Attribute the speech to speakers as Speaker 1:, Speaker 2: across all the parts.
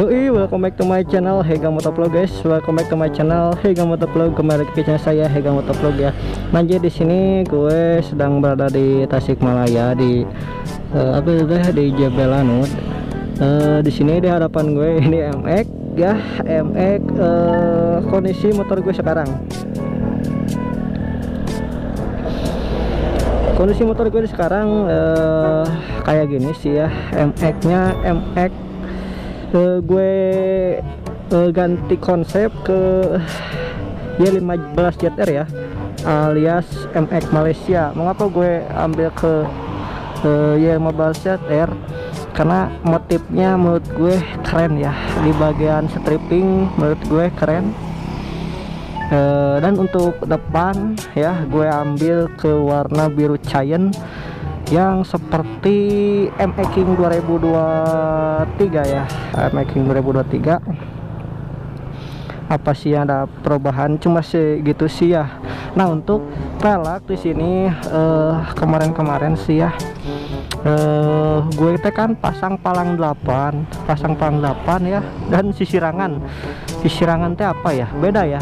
Speaker 1: Yoi, welcome back to my channel Hega Motovlog guys. Welcome back to my channel Hega Motovlog. Kembali ke channel saya Hega Motovlog ya. Jadi di sini gue sedang berada di Tasikmalaya di uh, apa itu di Jebel. Uh, di sini di hadapan gue ini MX ya, MX uh, kondisi motor gue sekarang. Kondisi motor gue sekarang uh, kayak gini sih ya. MX-nya MX uh, gue uh, ganti konsep ke ya 15 ZR ya alias MX Malaysia. Mengapa gue ambil ke uh, ya 15 ZR karena motifnya menurut gue keren ya. Di bagian stripping menurut gue keren. Uh, dan untuk depan ya gue ambil ke warna biru Giant yang seperti ME King 2023 ya. ME King 2023 apa sih ada perubahan? Cuma segitu sih ya. Nah untuk pelak di sini uh, kemarin-kemarin sih ya. Uh, gue tekan pasang palang 8 pasang palang 8 ya. Dan sisirangan. Sisirangan teh apa ya? Beda ya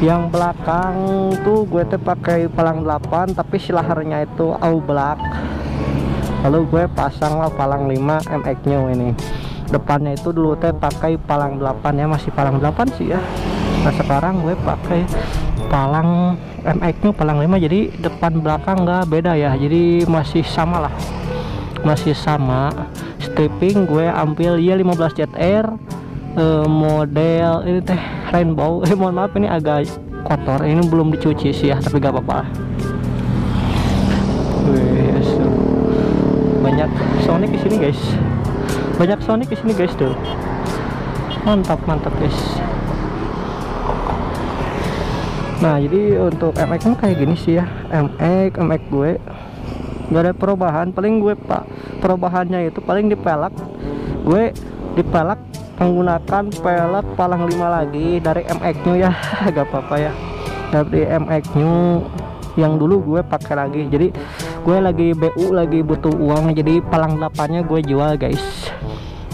Speaker 1: yang belakang tuh gue tuh pakai palang 8 tapi silaharnya itu all black. Lalu gue pasang lah palang 5 MX nya ini. Depannya itu dulu teh pakai palang 8 ya masih palang 8 sih ya. Nah sekarang gue pakai palang MX nya palang 5 jadi depan belakang nggak beda ya jadi masih sama lah. Masih sama. Stripping gue ambil ya 15 ZR uh, model ini teh rainbow. Eh mohon maaf ini agak kotor. Ini belum dicuci sih ya tapi gak apa-apa. Banyak Sonic di sini guys. Banyak Sonic di sini guys tuh. Mantap mantap guys. Nah jadi untuk MX kan kayak gini sih ya. MX MX gue. Gak ada perubahan. Paling gue pak perubahannya itu paling di pelak gue di pelak menggunakan pelek palang 5 lagi dari MX nya ya. Gak apa-apa ya. Dari MX nya yang dulu gue pakai lagi. Jadi gue lagi BU lagi butuh uang. Jadi palang 8 nya gue jual guys.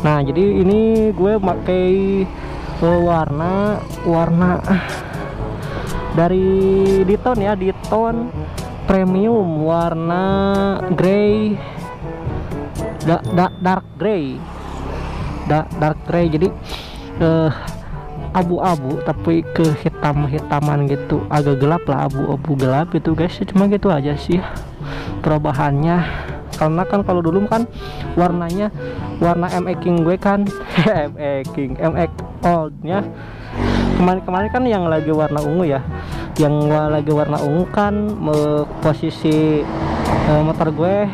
Speaker 1: Nah jadi ini gue pakai warna warna dari Diton ya Diton premium. Warna grey da, da, dark grey da dark gray jadi uh, abu-abu tapi ke hitam-hitaman gitu. Agak gelap lah abu-abu gelap itu guys. Cuma gitu aja sih perubahannya. Karena kan kalau dulu kan warnanya warna MX King gue kan MX King MX oldnya kemarin-kemarin kan yang lagi warna ungu ya. Yang lagi warna ungu kan posisi uh, motor gue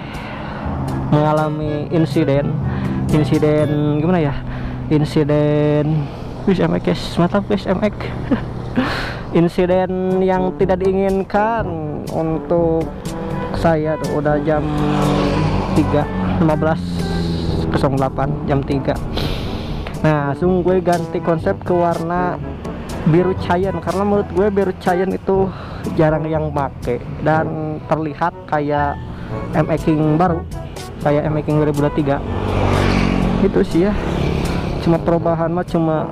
Speaker 1: mengalami insiden insiden gimana ya? Insiden wis MX guys mantap guys MX insiden yang tidak diinginkan untuk saya tuh udah jam 3 15 08 jam 3 nah langsung gue ganti konsep ke warna biru cayan karena menurut gue biru cayan itu jarang yang make. Dan terlihat kayak MX King baru kayak MX King 2023 itu sih ya. Cuma perubahan mah cuma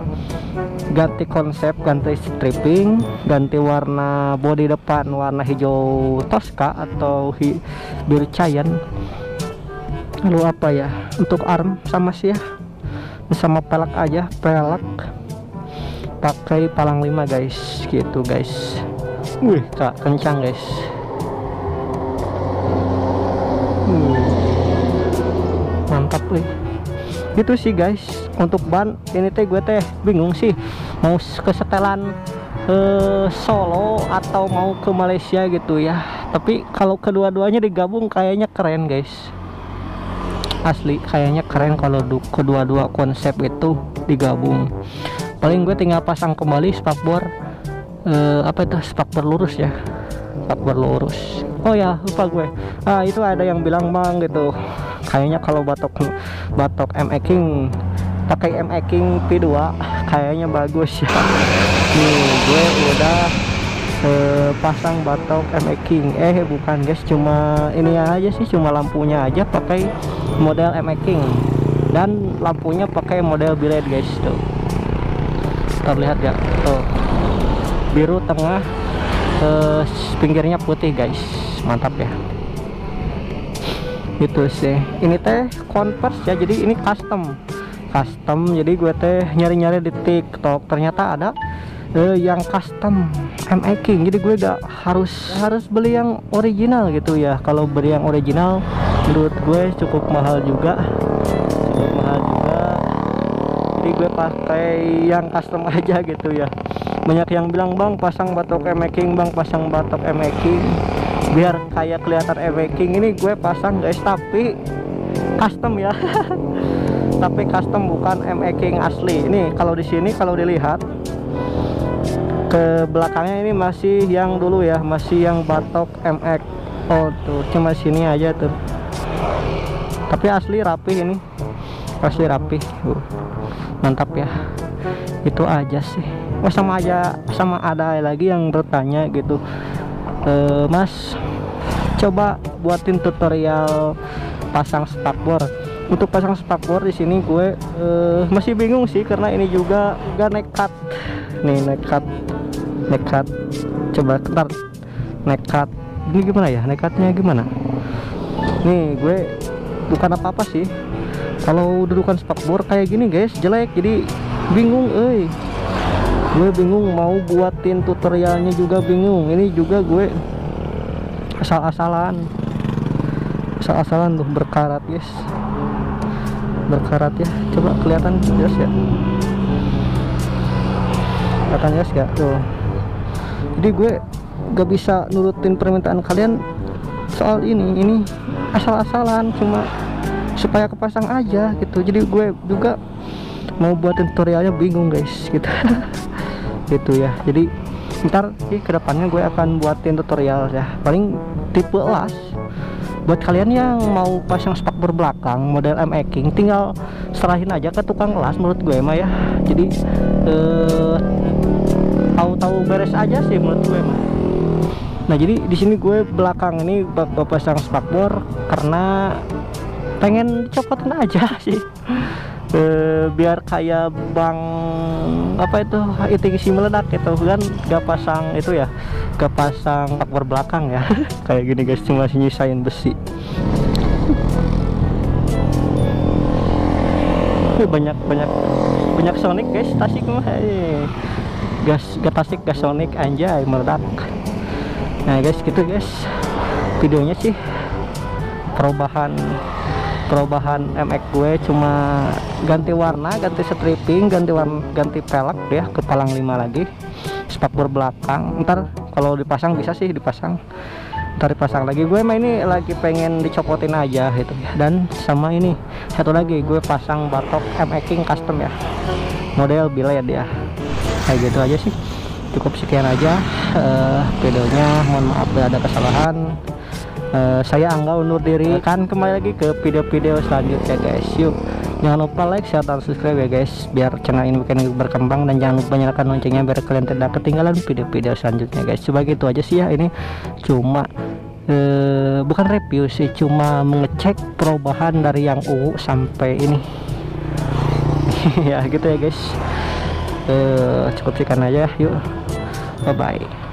Speaker 1: ganti konsep ganti stripping ganti warna body depan warna hijau Tosca atau hi biru Cayenne lalu apa ya untuk arm sama sih ya. Sama pelak aja pelak pakai palang 5 guys. Gitu guys. Wih. Kak kencang guys. Hmm. mantap nih gitu sih guys. Untuk ban ini teh gue teh bingung sih. Mau ke setelan eh, Solo atau mau ke Malaysia gitu ya. Tapi kalau kedua-duanya digabung kayaknya keren guys. Asli kayaknya keren kalau kedua-dua konsep itu digabung. Paling gue tinggal pasang kembali spakbor eh, apa itu? Spakbor lurus ya. Spakbor lurus. Oh ya lupa gue. Ah itu ada yang bilang bang gitu kayaknya kalau batok batok M King pakai M King P2 kayaknya bagus ya. Nih gue udah eh, pasang batok M King. Eh bukan guys cuma ini aja sih cuma lampunya aja pakai model M King. Dan lampunya pakai model bilet guys tuh. Terlihat ya tuh. Biru tengah eh, pinggirnya putih guys. Mantap ya itu sih. Ini teh converse ya jadi ini custom. Custom jadi gue teh nyari-nyari di tiktok. Ternyata ada eh, yang custom MA King. Jadi gue gak harus harus beli yang original gitu ya. Kalau beli yang original menurut gue cukup mahal juga. Cukup mahal juga. Jadi gue pakai yang custom aja gitu ya. Banyak yang bilang bang pasang batok MA King bang pasang batok MA King biar kayak kelihatan MA King ini gue pasang guys tapi custom ya. Tapi custom bukan MA King asli. Ini kalau di sini kalau dilihat ke belakangnya ini masih yang dulu ya. Masih yang batok MX oh tuh. Cuma sini aja tuh. Tapi asli rapi ini. Asli rapi. Uh, mantap ya. Itu aja sih. Oh sama aja sama ada lagi yang bertanya gitu e, mas coba buatin tutorial pasang spakbor untuk pasang spakbor di sini gue uh, masih bingung sih karena ini juga gak nekat nih nekat nekat coba ntar nekat ini gimana ya? Nekatnya gimana? Nih gue bukan apa-apa sih. Kalau dudukan spakbor kayak gini guys jelek. Jadi bingung eh gue bingung mau buatin tutorialnya juga bingung. Ini juga gue asal-asalan. Asal-asalan tuh berkarat guys berkarat ya. Coba kelihatan jelas ya? Kelihatan jelas ya tuh. Jadi gue gak bisa nurutin permintaan kalian soal ini. Ini asal-asalan cuma supaya kepasang aja gitu. Jadi gue juga mau buatin tutorialnya bingung guys gitu gitu ya. Jadi ntar sih ke depannya gue akan buatin tutorial ya. Paling tipe las buat kalian yang mau pasang spakbor belakang model M King tinggal serahin aja ke tukang las menurut gue mah ya jadi eh, tahu-tahu beres aja sih menurut gue mah nah jadi di sini gue belakang ini bakal pasang spakbor karena pengen copotin aja sih e, biar kayak bang apa itu itu isi meledak gitu kan gak pasang itu ya gak pasang spakbor belakang ya. Kayak gini guys cuma nyisain besi. Banyak banyak banyak Sonic guys Tasik mah hey. gas gas Tasik gas Sonic anjay meledak. Nah guys gitu guys videonya sih. Perubahan perubahan MX gue cuma ganti warna ganti stripping ganti warna ganti pelek ya ke palang 5 lagi spakbor belakang. Ntar kalau dipasang bisa sih dipasang. Ntar dipasang lagi. Gue mah ini lagi pengen dicopotin aja gitu. Ya dan sama ini satu lagi gue pasang batok MX King custom ya. Model biled ya. Kayak gitu aja sih. Cukup sekian aja uh, videonya. Mohon maaf bila ada kesalahan uh, saya Angga undur diri. Kan kembali lagi ke video-video selanjutnya guys. Yuk jangan lupa like share dan subscribe ya guys biar channel ini makin berkembang. Dan jangan lupa nyalakan loncengnya biar kalian tidak ketinggalan video-video selanjutnya guys. Coba gitu aja sih ya ini cuma uh, bukan review sih cuma mengecek perubahan dari yang U sampai ini. Ya gitu ya guys. Uh, cukup sekian aja. Yuk bye bye